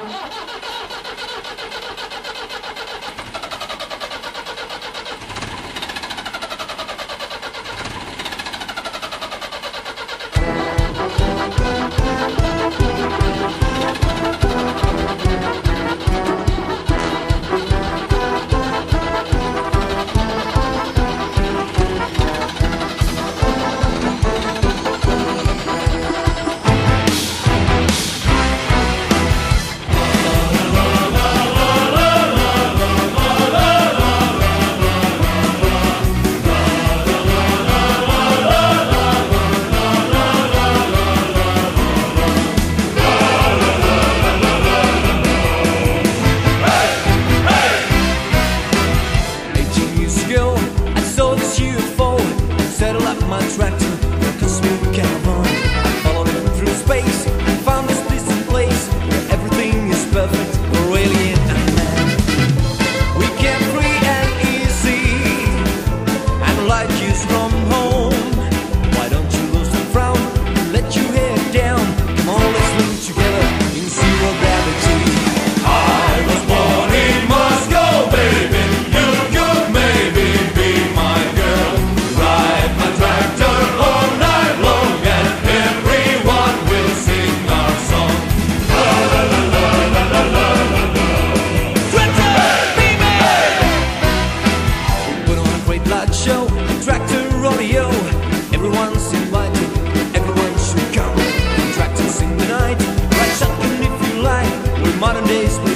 Ha ha ha ha! I'm attracted modern days.